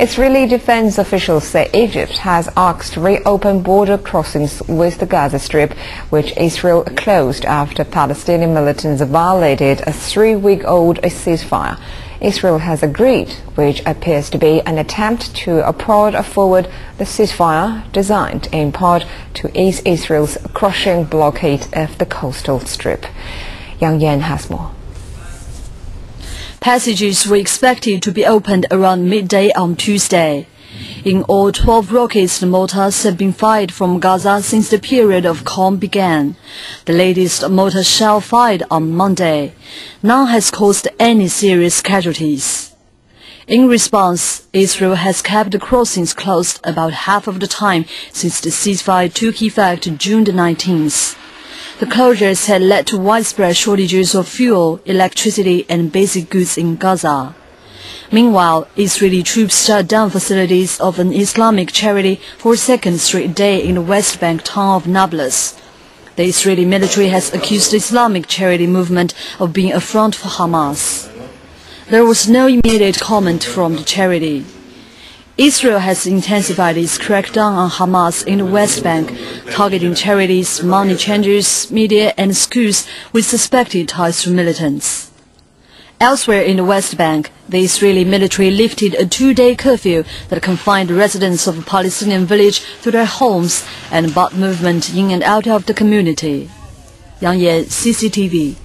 Israeli defense officials say Egypt has asked to reopen border crossings with the Gaza Strip, which Israel closed after Palestinian militants violated a three-week-old ceasefire. Israel has agreed, which appears to be an attempt to prod forward the ceasefire designed in part to ease Israel's crushing blockade of the coastal strip. Yang Yan has more. Passages were expected to be opened around midday on Tuesday. In all, 12 rockets and mortars have been fired from Gaza since the period of calm began. The latest mortar shell fired on Monday. None has caused any serious casualties. In response, Israel has kept the crossings closed about half of the time since the ceasefire took effect June the 19th. The closures had led to widespread shortages of fuel, electricity and basic goods in Gaza. Meanwhile, Israeli troops shut down facilities of an Islamic charity for a second straight day in the West Bank town of Nablus. The Israeli military has accused the Islamic charity movement of being a front for Hamas. There was no immediate comment from the charity. Israel has intensified its crackdown on Hamas in the West Bank, targeting charities, money changers, media and schools with suspected ties to militants. Elsewhere in the West Bank, the Israeli military lifted a two-day curfew that confined residents of a Palestinian village to their homes and barred movement in and out of the community. Yang Yan, CCTV.